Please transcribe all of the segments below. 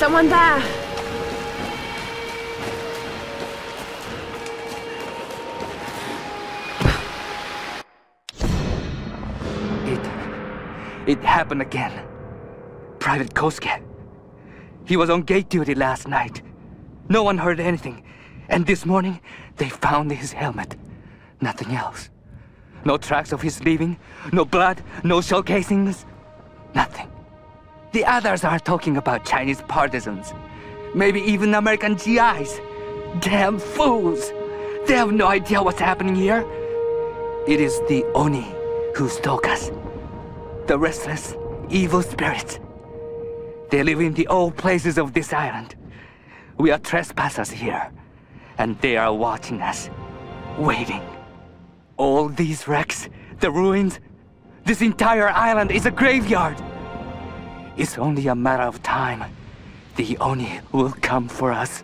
Someone there? It... It happened again. Private Kosuke. He was on gate duty last night. No one heard anything. And this morning, they found his helmet. Nothing else. No tracks of his leaving, no blood, no shell casings. Nothing. The others are talking about Chinese partisans. Maybe even American GIs. Damn fools! They have no idea what's happening here. It is the Oni who stalk us. The restless, evil spirits. They live in the old places of this island. We are trespassers here, and they are watching us, waiting. All these wrecks, the ruins, this entire island is a graveyard. It's only a matter of time. The Oni will come for us.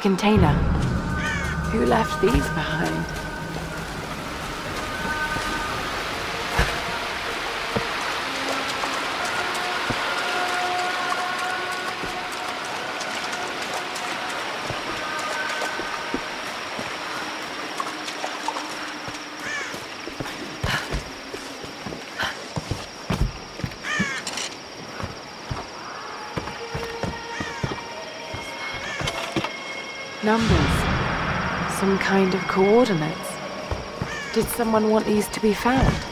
Container. Who left these behind? Numbers. Some kind of coordinates. Did someone want these to be found?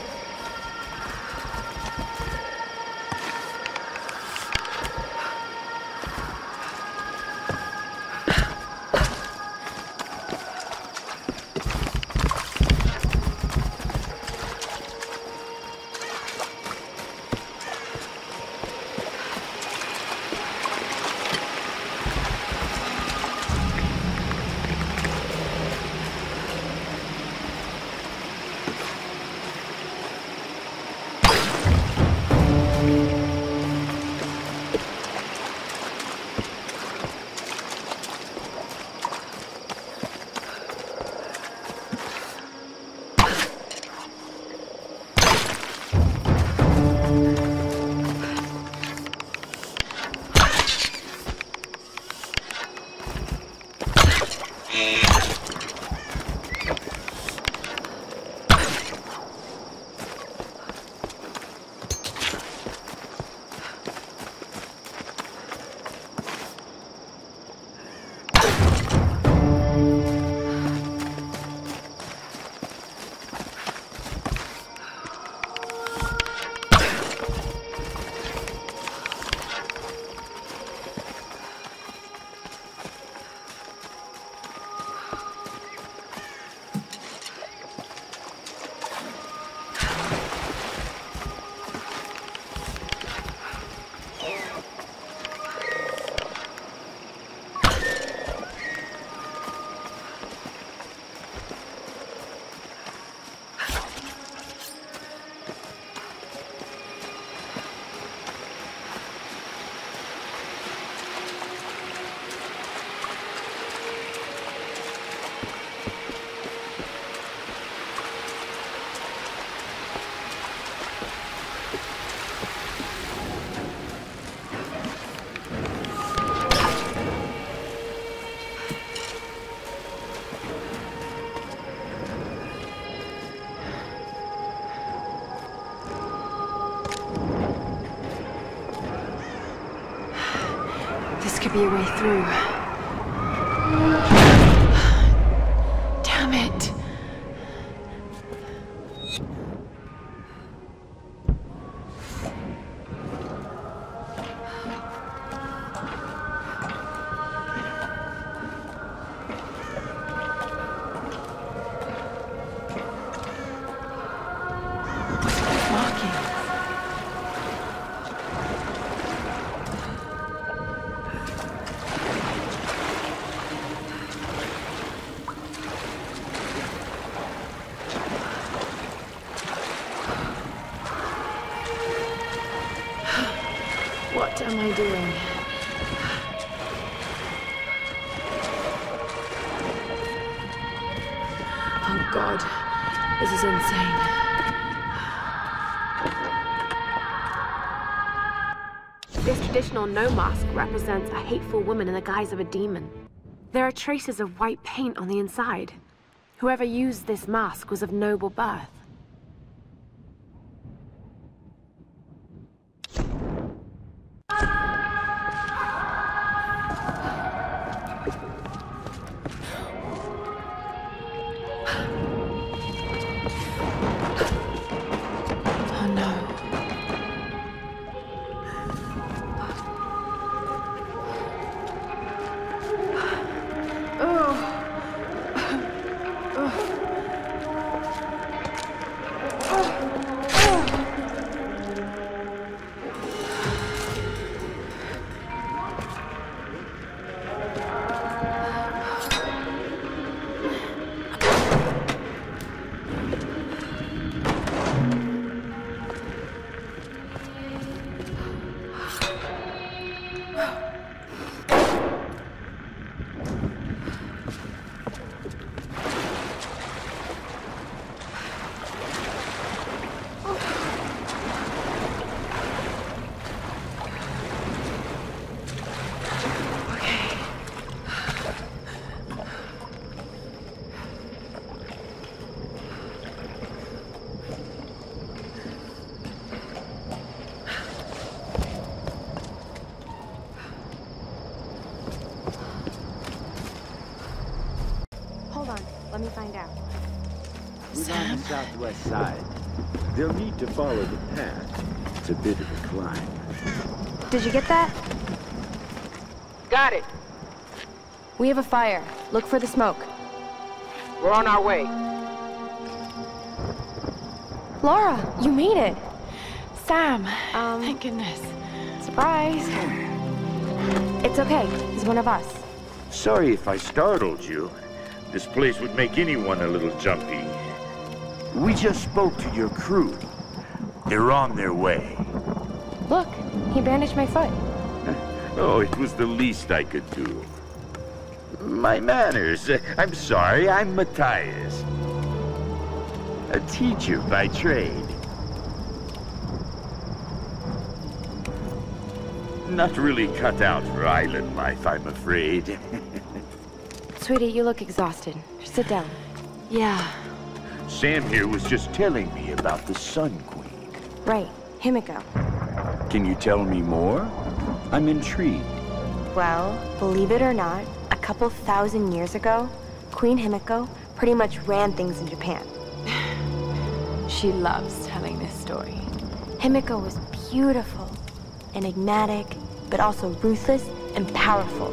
Be a way through. No mask represents a hateful woman in the guise of a demon. There are traces of white paint on the inside. Whoever used this mask was of noble birth. Southwest side. They'll need to follow the path. It's a bit of a climb. Did you get that? Got it. We have a fire. Look for the smoke. We're on our way. Lara, you made it. Sam! Um, Thank goodness. Surprise. It's okay. He's one of us. Sorry if I startled you. This place would make anyone a little jumpy. We just spoke to your crew. They're on their way. Look, he bandaged my foot. Oh, it was the least I could do. My manners. I'm sorry, I'm Mathias. A teacher by trade. Not really cut out for island life, I'm afraid. Sweetie, you look exhausted. Sit down. Yeah. Sam here was just telling me about the Sun Queen. Right, Himiko. Can you tell me more? I'm intrigued. Well, believe it or not, a couple thousand years ago, Queen Himiko pretty much ran things in Japan. She loves telling this story. Himiko was beautiful, enigmatic, but also ruthless and powerful.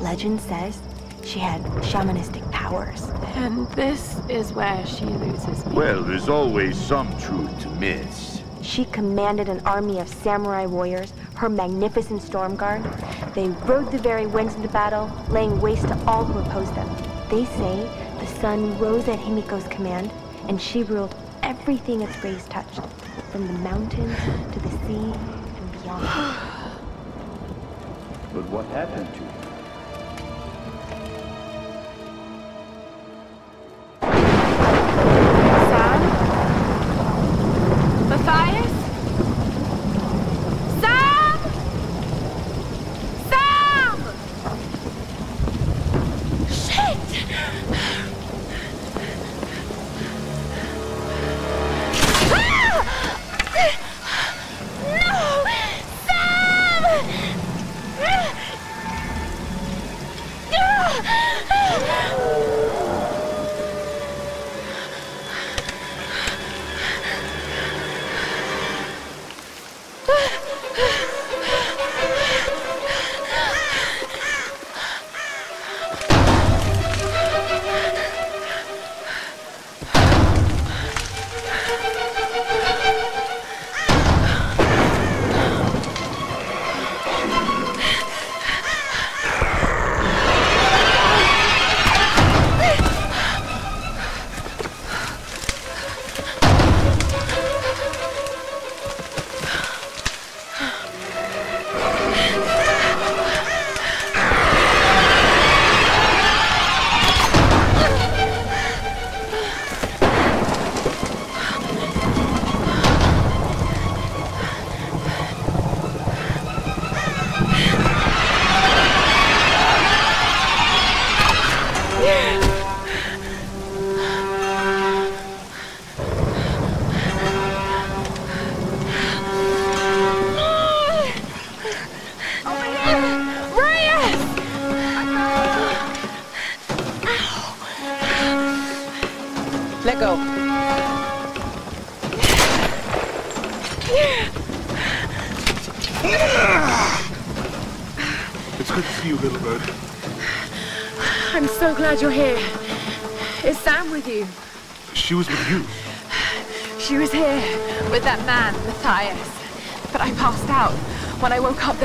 Legend says she had shamanistic powers. And this is where she loses me. Well, there's always some truth to miss. She commanded an army of samurai warriors, her magnificent storm guard. They rode the very winds into battle, laying waste to all who opposed them. They say the sun rose at Himiko's command, and she ruled everything its rays touched, from the mountains to the sea and beyond. But what happened to her?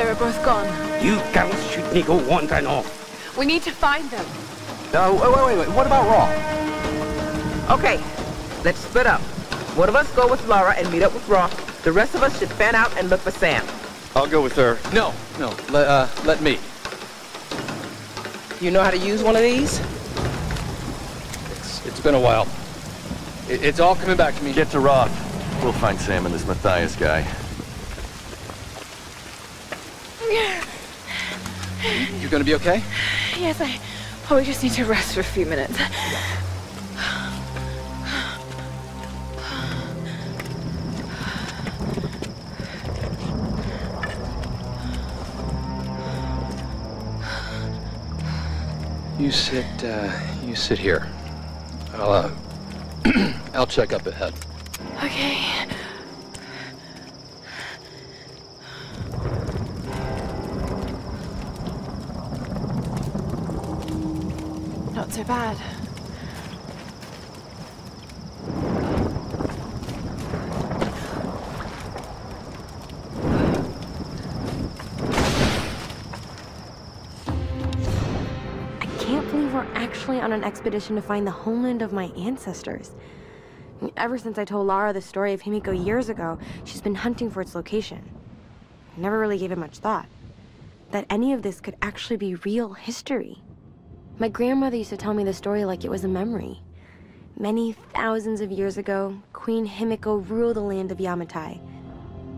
They were both gone. You girls should me go want to know. We need to find them. No, wait, wait, wait, wait. What about Roth? Okay, let's split up. One of us go with Lara and meet up with Roth. The rest of us should fan out and look for Sam. I'll go with her. No, no, let, uh, let me. You know how to use one of these? It's, it's been a while. It, it's all coming back to me. Get to Roth. We'll find Sam and this Mathias guy. You gonna be okay? Yes, I probably just need to rest for a few minutes. You sit, uh, you sit here. I'll, uh, I'll check up ahead. Okay. Not so bad. I can't believe we're actually on an expedition to find the homeland of my ancestors. Ever since I told Lara the story of Himiko years ago, she's been hunting for its location. I never really gave it much thought. That any of this could actually be real history. My grandmother used to tell me the story like it was a memory. Many thousands of years ago, Queen Himiko ruled the land of Yamatai.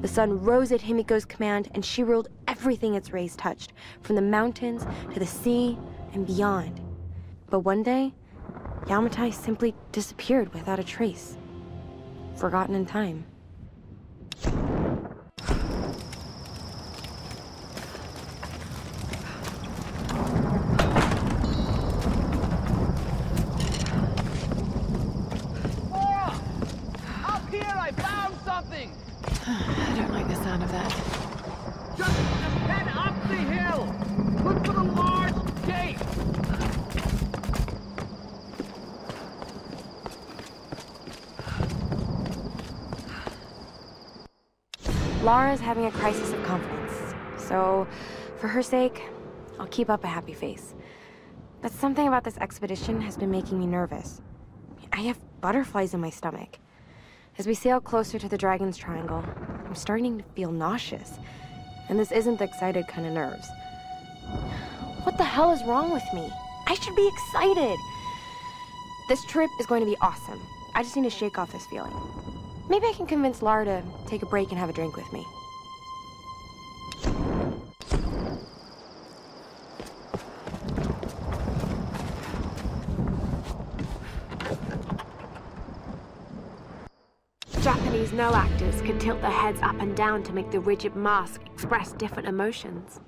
The sun rose at Himiko's command, and she ruled everything its rays touched, from the mountains to the sea and beyond. But one day, Yamatai simply disappeared without a trace. Forgotten in time. Up here, I found something! I don't like the sound of that. Just head up the hill! Look for the large gate! Lara's having a crisis of confidence, so for her sake, I'll keep up a happy face. But something about this expedition has been making me nervous. I have butterflies in my stomach. As we sail closer to the Dragon's Triangle, I'm starting to feel nauseous. And this isn't the excited kind of nerves. What the hell is wrong with me? I should be excited. This trip is going to be awesome. I just need to shake off this feeling. Maybe I can convince Lara to take a break and have a drink with me. Noh actors could tilt their heads up and down to make the rigid mask express different emotions.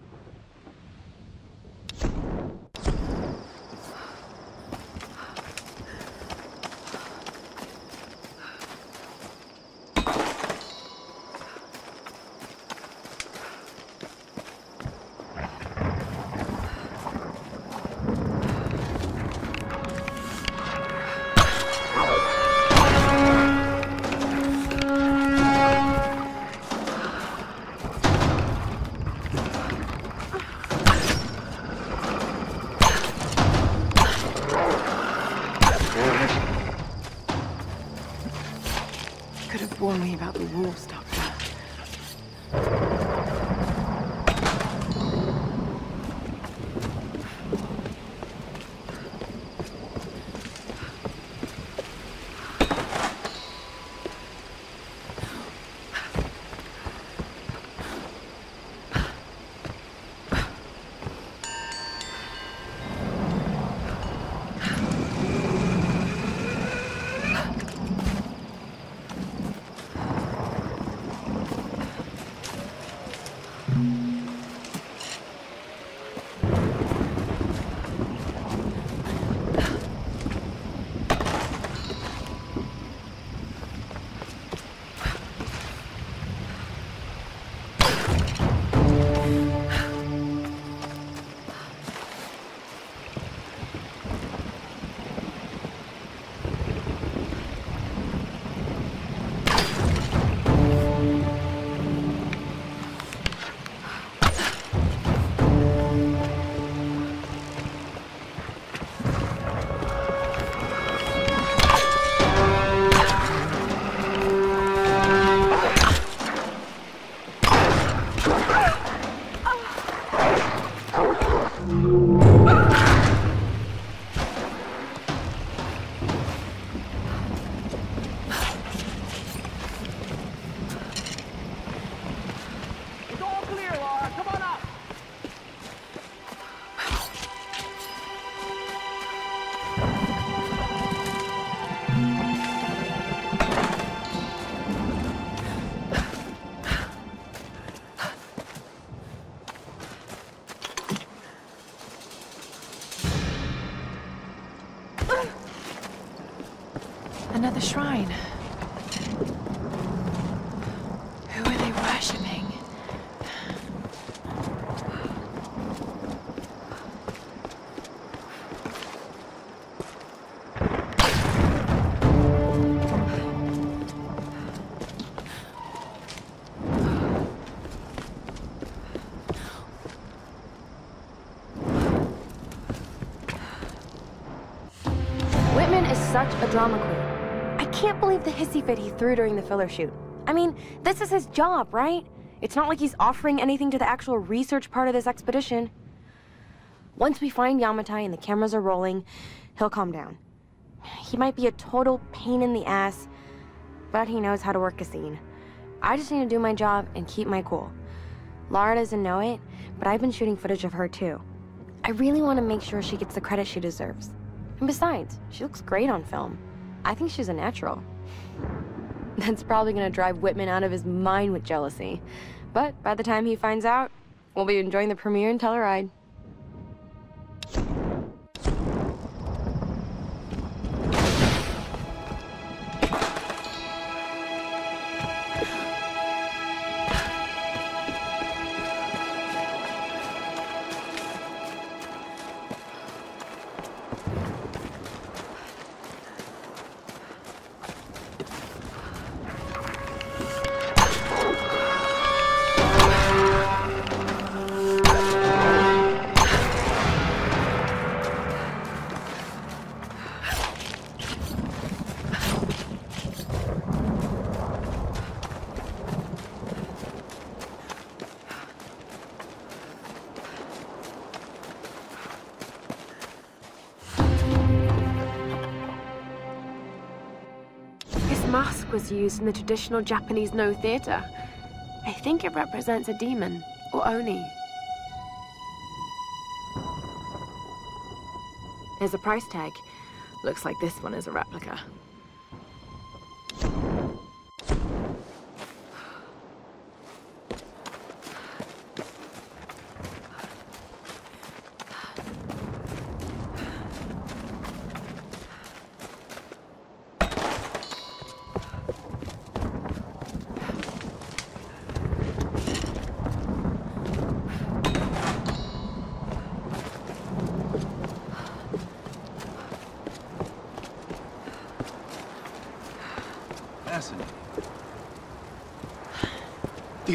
Another shrine. Who are they worshipping? Whitman is such a drama queen. Believe the hissy fit he threw during the filler shoot. I mean, this is his job, right? It's not like he's offering anything to the actual research part of this expedition. Once we find Yamatai and the cameras are rolling, he'll calm down. He might be a total pain in the ass, but he knows how to work a scene. I just need to do my job and keep my cool. Lara doesn't know it, but I've been shooting footage of her too. I really want to make sure she gets the credit she deserves. And besides, she looks great on film. I think she's a natural. That's probably gonna drive Whitman out of his mind with jealousy. But by the time he finds out, we'll be enjoying the premiere in Telluride. Mask was used in the traditional Japanese Noh theater. I think it represents a demon, or Oni. There's a price tag. Looks like this one is a replica.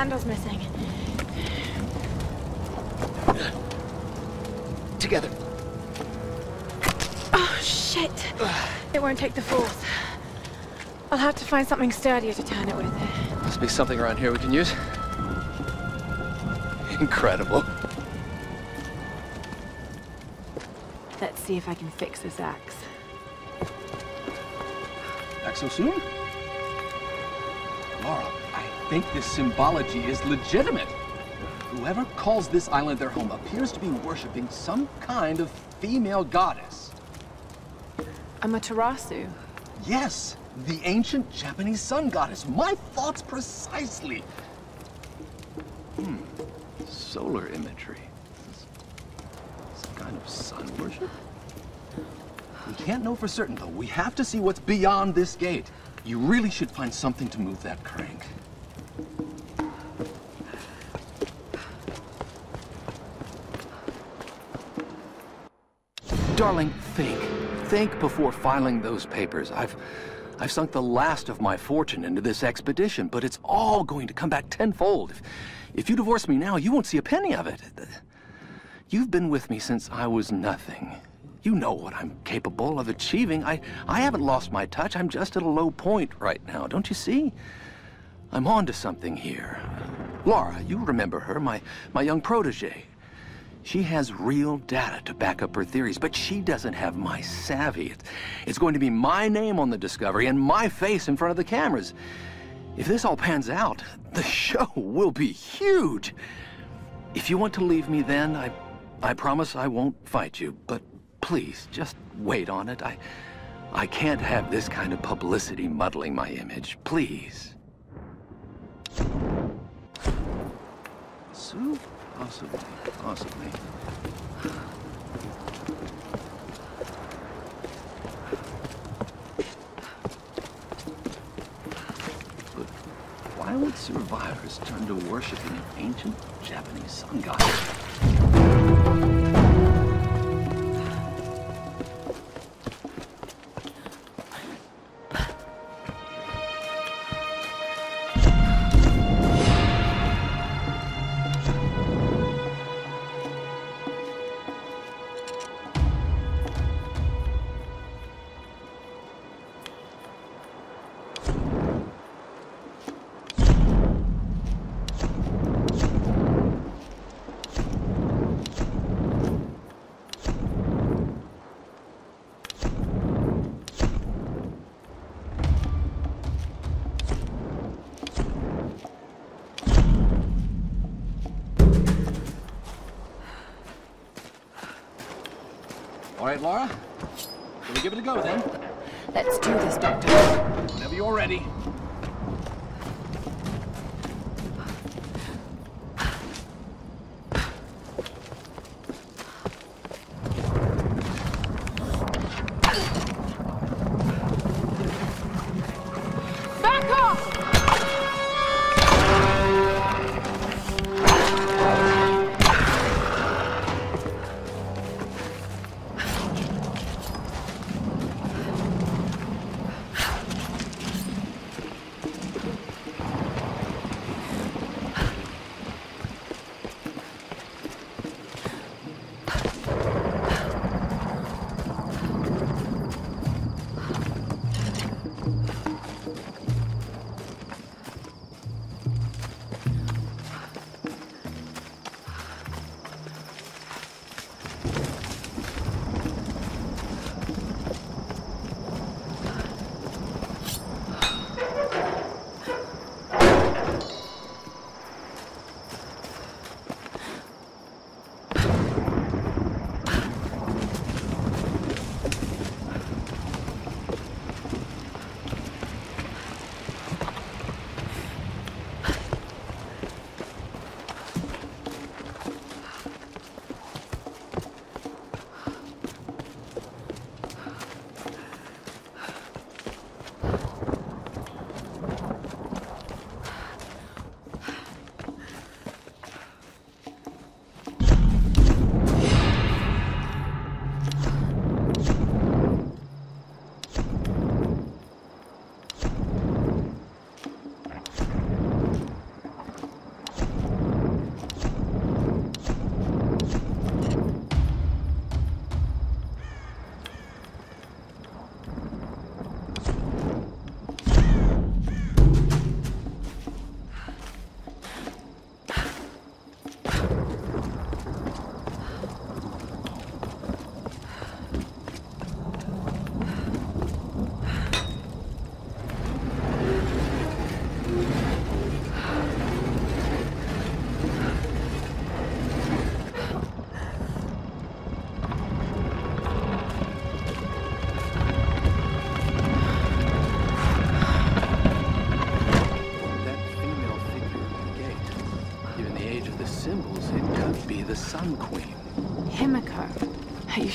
handle's missing. Together. Oh, shit. It won't take the force. I'll have to find something sturdier to turn it with. Must be something around here we can use. Incredible. Let's see if I can fix this axe. Back so soon? Lara, I think this symbology is legitimate. Whoever calls this island their home appears to be worshipping some kind of female goddess. Amaterasu. Yes, the ancient Japanese sun goddess. My thoughts precisely. Hmm. Solar imagery. Some kind of sun worship? We can't know for certain, though. We have to see what's beyond this gate. You really should find something to move that crank. Darling, think. Think before filing those papers. I've... I've sunk the last of my fortune into this expedition, but it's all going to come back tenfold. If, if you divorce me now, you won't see a penny of it. You've been with me since I was nothing. You know what I'm capable of achieving. I, I haven't lost my touch. I'm just at a low point right now, don't you see? I'm on to something here. Lara, you remember her, my, my young protege. She has real data to back up her theories, but she doesn't have my savvy. It's going to be my name on the discovery and my face in front of the cameras. If this all pans out, the show will be huge. If you want to leave me then, I, I promise I won't fight you, but please, just wait on it. I, I can't have this kind of publicity muddling my image. Please. Sue? Possibly. Possibly. But why would survivors turn to worshiping an ancient Japanese sun god? Right, Lara. Shall we give it a go then? Let's do this, Doctor. Whenever you're ready.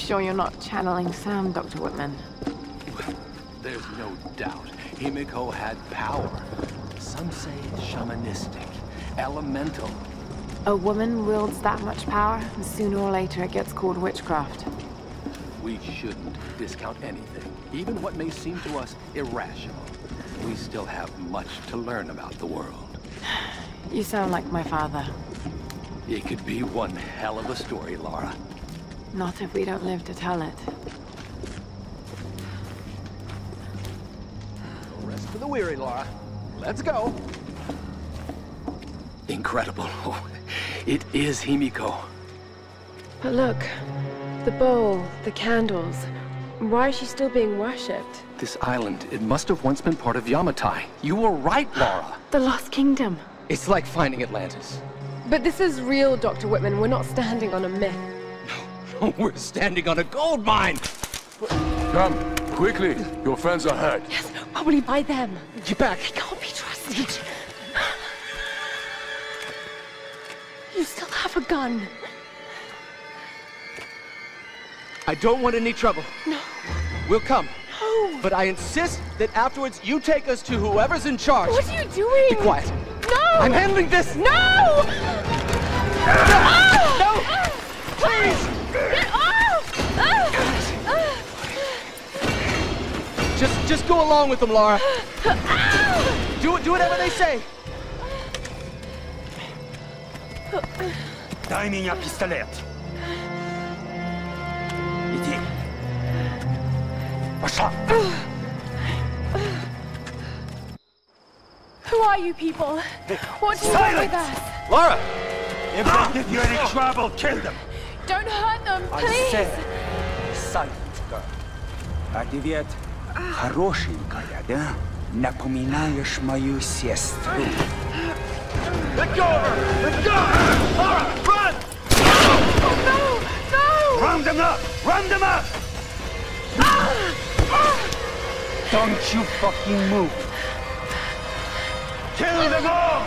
Sure you're not channeling Sam, Dr. Whitman? There's no doubt. Himiko had power. Some say shamanistic, elemental. A woman wields that much power, and sooner or later it gets called witchcraft. We shouldn't discount anything, even what may seem to us irrational. We still have much to learn about the world. You sound like my father. It could be one hell of a story, Lara. Not if we don't live to tell it. No rest for the weary, Lara. Let's go. Incredible. Oh, It is Himiko. But look, the bowl, the candles. Why is she still being worshipped? This island, it must have once been part of Yamatai. You were right, Lara. The Lost Kingdom. It's like finding Atlantis. But this is real, Dr. Whitman. We're not standing on a myth. We're standing on a gold mine! Come, quickly. Your friends are hurt. Yes, probably by them. Get back. They can't be trusted. You still have a gun. I don't want any trouble. No. We'll come. No. But I insist that afterwards you take us to whoever's in charge. What are you doing? Be quiet. No! I'm handling this! No! Ah! No! Please! Just, just go along with them, Lara. do, do whatever they say. Daj меня пистолет. Иди. Пошла. Who are you people? What do you want with us? Lara! If ah. they give you any trouble, kill them. Don't hurt them, please. I said, silent, girl. Так, Девет, хорошенькая, да? Напоминаешь мою сестру. Let go of her! Let go! Laura, run! No! No! Round them up! Round them up! Don't you fucking move! Kill them all!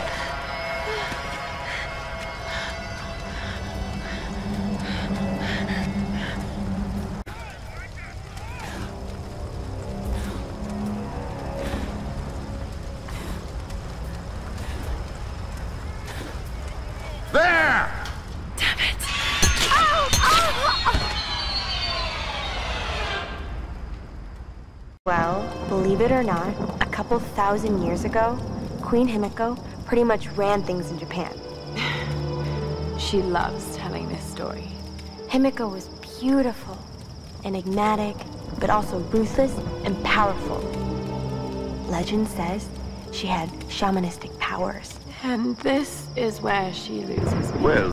Believe it or not, a couple thousand years ago, Queen Himiko pretty much ran things in Japan. She loves telling this story. Himiko was beautiful, enigmatic, but also ruthless and powerful. Legend says she had shamanistic powers. And this is where she loses me. Well,